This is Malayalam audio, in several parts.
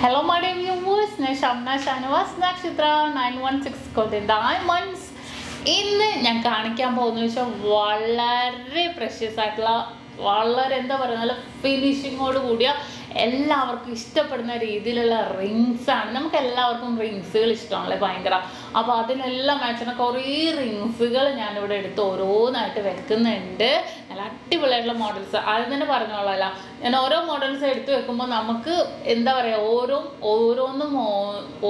വ്യൂവേഴ്സ് ഞാൻ Shamna Shanavas Nakshatra nine one six കോട്ടെ ഡയമണ്ട്സ് ഇന്ന് ഞാൻ കാണിക്കാൻ പോകുന്ന വെച്ചാൽ വളരെ പ്രഷ്യസ് ആയിട്ടുള്ള വളരെ എന്താ പറയുക നല്ല ഫിനിഷിങ്ങോട് കൂടിയ എല്ലാവർക്കും ഇഷ്ടപ്പെടുന്ന രീതിയിലുള്ള റിങ്സ് ആണ്. നമുക്ക് എല്ലാവർക്കും റിങ്സുകൾ ഇഷ്ടമാണല്ലേ ഭയങ്കര? അപ്പോൾ അതിനെല്ലാം മാച്ചിന് കുറേ റിങ്സുകൾ ഞാനിവിടെ എടുത്ത് ഓരോന്നായിട്ട് വെക്കുന്നുണ്ട്. നല്ല അടിപൊളിയായിട്ടുള്ള മോഡൽസ് ആദ്യം തന്നെ പറഞ്ഞോളല്ല ഞാൻ ഓരോ മോഡൽസ് എടുത്ത് വെക്കുമ്പോൾ നമുക്ക് എന്താ പറയുക ഓരോ ഓരോന്നും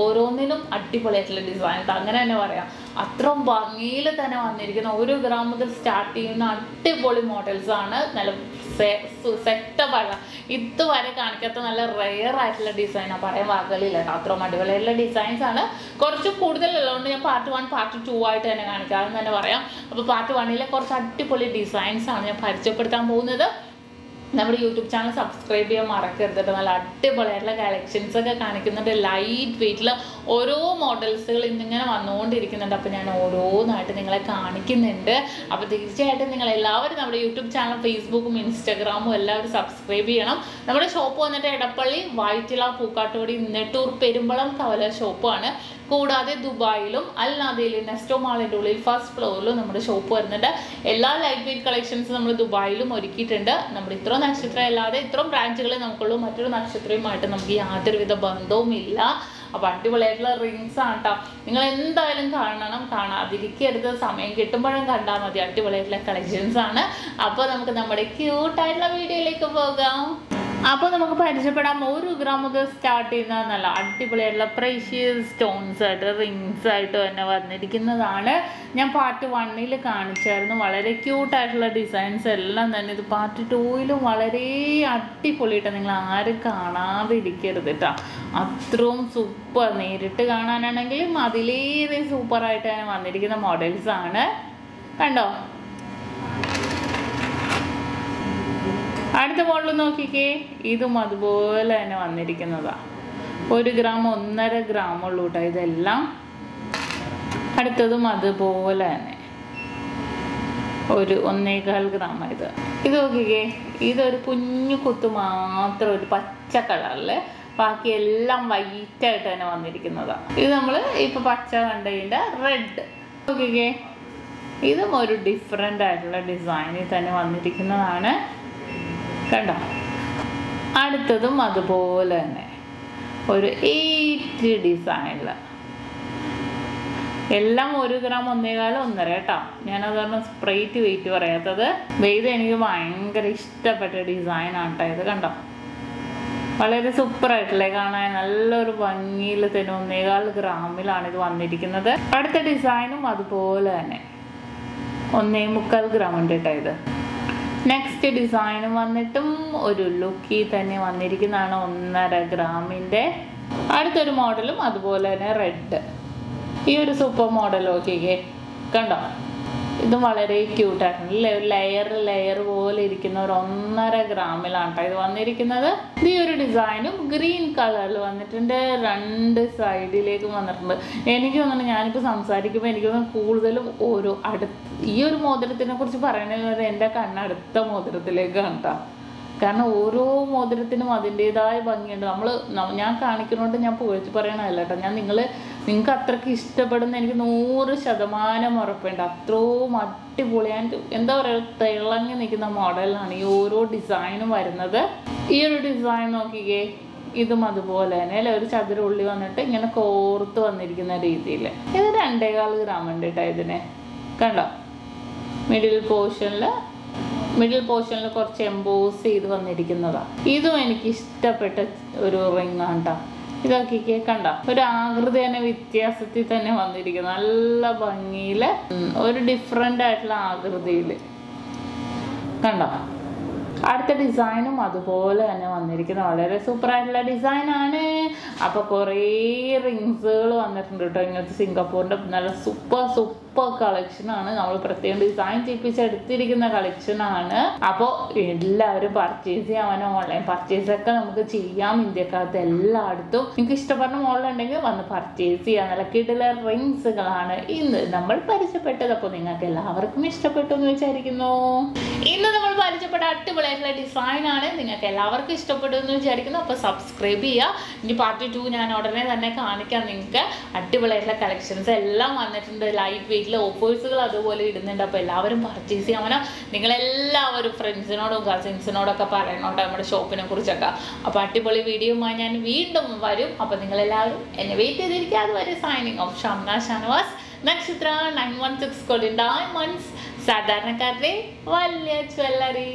ഓരോന്നിനും അടിപൊളിയായിട്ടുള്ള ഡിസൈൻ അങ്ങനെ തന്നെ പറയാം. അത്രയും ഭംഗിയിൽ തന്നെ വന്നിരിക്കുന്ന ഒരു ഗ്രാം മുതൽ സ്റ്റാർട്ട് ചെയ്യുന്ന അടിപൊളി മോഡൽസ് ആണ്. നല്ല സെറ്റപ്പ് ആണ് ഇതുവരെ കാണിക്കാത്ത നല്ല റെയർ ആയിട്ടുള്ള ഡിസൈനാണ് പറയാൻ വാക്കുകളില്ല അത്രയും അടിപൊളിയായിട്ടുള്ള ഡിസൈൻസ് ആണ്. കുറച്ച് കൂടുതൽ ഉള്ളതുകൊണ്ട് ഞാൻ പാർട്ട് വൺ പാർട്ട് ടു ആയിട്ട് തന്നെ കാണിക്കാമെന്ന് തന്നെ പറയാം. അപ്പോൾ പാർട്ട് വണ്ണിലെ കുറച്ച് അടിപൊളി ഡിസൈൻസ് ആണ് ഞാൻ പരിചയപ്പെടുത്താൻ പോകുന്നത്. നമ്മുടെ യൂട്യൂബ് ചാനൽ സബ്സ്ക്രൈബ് ചെയ്യാൻ മറക്കരുത് കേട്ടോ നല്ല അടിപൊളിയായിട്ടുള്ള കളക്ഷൻസ് ഒക്കെ കാണിക്കുന്നുണ്ട്. ലൈറ്റ് വെയിറ്റിൽ ഓരോ മോഡൽസുകൾ ഇന്നിങ്ങനെ വന്നുകൊണ്ടിരിക്കുന്നുണ്ട്. അപ്പോൾ ഞാൻ ഓരോന്നായിട്ട് നിങ്ങളെ കാണിക്കുന്നുണ്ട്. അപ്പോൾ തീർച്ചയായിട്ടും നിങ്ങൾ എല്ലാവരും നമ്മുടെ യൂട്യൂബ് ചാനൽ ഫേസ്ബുക്കും ഇൻസ്റ്റാഗ്രാമും എല്ലാവരും സബ്സ്ക്രൈബ് ചെയ്യണം. നമ്മുടെ ഷോപ്പ് വന്നിട്ട് എടപ്പള്ളി വൈറ്റില പൂക്കാട്ടുപടി നെട്ടൂർ പെരുമ്പളം കവല ഷോപ്പാണ് കൂടാതെ ദുബായിലും അൽ നദിയിലും നെസ്റ്റോ മാളിന്റെ ഉള്ളിൽ ഫസ്റ്റ് ഫ്ലോറിലും നമ്മുടെ ഷോപ്പ് വരുന്നുണ്ട്. എല്ലാ ലൈറ്റ് വെയിറ്റ് കളക്ഷൻസും നമ്മൾ ദുബായിലും ഒരുക്കിയിട്ടുണ്ട്. നമ്മുടെ ഇത്ര നക്ഷത്രം അല്ലാതെ ഇത്രയും ബ്രാഞ്ചുകളെ നമുക്കുള്ളൂ. മറ്റൊരു നക്ഷത്രവുമായിട്ട് നമുക്ക് യാതൊരുവിധ ബന്ധവും ഇല്ല. അപ്പോൾ അടിപൊളിയായിട്ടുള്ള റിങ്സ് ആണ് കേട്ടോ നിങ്ങൾ എന്തായാലും കാണണം. കാണാതിരിക്കരുത്. സമയം കിട്ടുമ്പോഴും കണ്ടാൽ മതി. അടിപൊളിയായിട്ടുള്ള കളക്ഷൻസ് ആണ്. അപ്പോൾ നമുക്ക് നമ്മുടെ ക്യൂട്ടായിട്ടുള്ള വീഡിയോയിലേക്ക് പോകാം. അപ്പോൾ നമുക്ക് പരിചയപ്പെടാം. ഒരു ഗ്രാം മുതൽ സ്റ്റാർട്ട് ചെയ്യുന്ന നല്ല അടിപൊളിയായിട്ടുള്ള പ്രഷ്യസ് സ്റ്റോൺസ് ആയിട്ട് റിങ്സ് ആയിട്ട് തന്നെ വന്നിരിക്കുന്നതാണ്. ഞാൻ പാർട്ട് വണ്ണിൽ കാണിച്ചായിരുന്നു. വളരെ ക്യൂട്ടായിട്ടുള്ള ഡിസൈൻസ് എല്ലാം തന്നെ. ഇത് പാർട്ട് ടൂയിലും വളരെ അടിപൊളിയിട്ട് നിങ്ങൾ ആരും കാണാതെ ഇരിക്കരുത് കേട്ടോ അത്രയും സൂപ്പർ നേരിട്ട് കാണാനാണെങ്കിലും അതിലേറെ സൂപ്പറായിട്ട് തന്നെ വന്നിരിക്കുന്ന മോഡൽസ് ആണ്. കണ്ടോ? അടുത്ത മോഡൽ നോക്കിക്കേ. ഇതും അതുപോലെ തന്നെ വന്നിരിക്കുന്നതാ. ഒരു ഗ്രാം ഒന്നര ഗ്രാം ഉള്ളൂ കേട്ടോ ഇതെല്ലാം. അടുത്തതും അതുപോലെ തന്നെ. ഒരു ഒന്നേകാൽ ഗ്രാം ഇത്. ഇത് നോക്കിക്കേ. ഇതൊരു കുഞ്ഞു കുത്ത് മാത്രം ഒരു പച്ച കളറിൽ ബാക്കി എല്ലാം വൈറ്റ് ആയിട്ട് തന്നെ വന്നിരിക്കുന്നതാണ് ഇത് നമ്മൾ ഇപ്പൊ പച്ച കണ്ടതിന്റെ റെഡ് നോക്കിക്കേ. ഇതും ഒരു ഡിഫറെന്റ് ആയിട്ടുള്ള ഡിസൈനിൽ തന്നെ വന്നിരിക്കുന്നതാണ്. കണ്ടോ? അടുത്തതും അതുപോലെ തന്നെ. ഒരു എയ്റ്റ് ഡിസൈനിൽ എല്ലാം ഒരു ഗ്രാം ഒന്നേകാൽ ഒന്നര കേട്ടോ. ഞാനത് കാരണം സ്പ്രൈറ്റ് വെയിറ്റ് പറയാത്തത്. വെയ്ത് എനിക്ക് ഭയങ്കര ഇഷ്ടപ്പെട്ട ഡിസൈൻ ആണ് കേട്ടോ ഇത് കണ്ടോ? വളരെ സൂപ്പർ ആയിട്ടല്ലേ കാണാൻ? നല്ലൊരു ഭംഗിയിൽ തന്നെ ഒന്നേകാൽ ഗ്രാമിലാണ് ഇത് വന്നിരിക്കുന്നത്. അടുത്ത ഡിസൈനും അതുപോലെ തന്നെ. ഒന്നേ മുക്കാൽ ഗ്രാം ഉണ്ട് കേട്ടോ ഇത്. നെക്സ്റ്റ് ഡിസൈൻ വന്നിട്ടും ഒരു ലുക്കി തന്നെ വന്നിരിക്കുന്നതാണ് ഒന്നര ഗ്രാമിന്റെ. അടുത്തൊരു മോഡലും അതുപോലെ തന്നെ റെഡ് ഈ ഒരു സൂപ്പർ മോഡൽ നോക്കിക്കേ. കണ്ടോ? ഇതും വളരെ ക്യൂട്ടാണ് ലെയർ ലെയർ പോലെ ഇരിക്കുന്ന ഒരു ഒന്നര ഗ്രാമിലാണ് കേട്ടോ ഇത് വന്നിരിക്കുന്നത്. ഈ ഒരു ഡിസൈനും ഗ്രീൻ കളറിൽ വന്നിട്ടുണ്ട്. രണ്ട് സൈഡിലേക്കും വന്നിട്ടുണ്ട്. എനിക്ക് തോന്നുന്നു ഞാനിപ്പോൾ സംസാരിക്കുമ്പോൾ എനിക്ക് തോന്നുന്നു കൂടുതലും ഓരോ അടുത്ത് ഈ ഒരു മോതിരത്തിനെ കുറിച്ച് പറയണത് എന്റെ കണ്ണടുത്ത മോതിരത്തിലേക്കാണ് കേട്ടോ കാരണം ഓരോ മോതിരത്തിനും അതിന്റെതായ ഭംഗിയുണ്ട്. നമ്മൾ ഞാൻ കാണിക്കുന്നതുകൊണ്ട് ഞാൻ പുകഴ്ത്തി പറയണതല്ല കേട്ടോ. ഞാൻ നിങ്ങൾ നിങ്ങൾക്ക് അത്രയ്ക്ക് ഇഷ്ടപ്പെടുന്ന എനിക്ക് നൂറ് ശതമാനം ഉറപ്പുണ്ട്. അത്രയും അടിപൊളി. ഞാൻ എന്താ പറയുക തിളങ്ങി നിൽക്കുന്ന മോഡലാണ് ഈ ഓരോ ഡിസൈനും വരുന്നത്. ഈ ഒരു ഡിസൈൻ നോക്കിക്കേ ഇതും അതുപോലെ തന്നെ അല്ലെ? ഒരു ചതുര ഉള്ളി വന്നിട്ട് ഇങ്ങനെ കോർത്ത് വന്നിരിക്കുന്ന രീതിയിൽ ഇത് രണ്ടേകാൽ ഗ്രാം ഉണ്ട് കേട്ടോ ഇതിനെ. കണ്ടോ? മിഡിൽ പോർഷനിൽ മിഡിൽ പോർഷനിൽ കുറച്ച് എംബോസ് ചെയ്ത് വന്നിരിക്കുന്നതാണ് ഇതും എനിക്ക് ഇഷ്ടപ്പെട്ട ഒരു റിംഗ് ആണ് കേട്ടോ ഇതാക്കി കണ്ട. ഒരു ആകൃതി തന്നെ വ്യത്യാസത്തിൽ തന്നെ വന്നിരിക്കുന്നു. നല്ല ഭംഗിയിൽ ഒരു ഡിഫറെന്റ് ആയിട്ടുള്ള ആകൃതിയിൽ കണ്ടോ? അടുത്ത ഡിസൈനും അതുപോലെ തന്നെ വന്നിരിക്കുന്ന. വളരെ സൂപ്പർ ആയിട്ടുള്ള ഡിസൈൻ ആണ് അപ്പൊ കുറേ റിങ്സുകൾ വന്നിട്ടുണ്ട് കേട്ടോ ഇങ്ങനത്തെ സിംഗപ്പൂരിന്റെ. നല്ല സൂപ്പർ സൂപ്പർ കളക്ഷനാണ് നമ്മൾ പ്രത്യേകം ഡിസൈൻ ചെയ്യിപ്പിച്ചെടുത്തിരിക്കുന്ന കളക്ഷനാണ് അപ്പോൾ എല്ലാവരും പർച്ചേസ് ചെയ്യാൻ ഓൺലൈൻ പർച്ചേസ് ഒക്കെ നമുക്ക് ചെയ്യാം ഇന്ത്യക്കകത്ത് എല്ലായിടത്തും. നിങ്ങൾക്ക് ഇഷ്ടപ്പെടുന്ന മോഡലുണ്ടെങ്കിൽ വന്ന് പർച്ചേസ് ചെയ്യാം. നല്ല കിടില റിങ്സുകളാണ് ഇന്ന് നമ്മൾ പരിചയപ്പെട്ടത് അപ്പോൾ നിങ്ങൾക്ക് എല്ലാവർക്കും ഇഷ്ടപ്പെട്ടു എന്ന് വിചാരിക്കുന്നു. ഇന്ന് നമ്മൾ പരിചയപ്പെട്ട അടിപൊളിയായിട്ടുള്ള ഡിസൈൻ ആണ്. നിങ്ങൾക്ക് എല്ലാവർക്കും ഇഷ്ടപ്പെട്ടു എന്ന് വിചാരിക്കുന്നു. അപ്പോൾ സബ്സ്ക്രൈബ് ചെയ്യുക. ഇനി പാർട്ട് ടു ഞാൻ ഉടനെ തന്നെ കാണിക്കാം. നിങ്ങൾക്ക് അടിപൊളിയായിട്ടുള്ള കളക്ഷൻസ് എല്ലാം വന്നിട്ടുണ്ട്. ലൈറ്റ് വെയിറ്റിൽ ഓഫേഴ്സുകൾ അതുപോലെ ഇടുന്നുണ്ട്. അപ്പോൾ എല്ലാവരും പർച്ചേസ് ചെയ്യാമോ നിങ്ങളെല്ലാവരും ഫ്രണ്ട്സിനോടും കസിൻസിനോടൊക്കെ പറയണോട്ടോ നമ്മുടെ ഷോപ്പിനെ കുറിച്ചൊക്കെ. അപ്പോൾ അടിപൊളി വീഡിയോയുമായി ഞാൻ വീണ്ടും വരും. അപ്പോൾ നിങ്ങളെല്ലാവരും എന്നെ വെയിറ്റ് ചെയ്തിരിക്കുക. അതുവരെ signing of Shamna Shanavas. Nakshatra nine one six Kolli diamonds സാധാരണക്കാരുടെ വലിയ ജ്വല്ലറി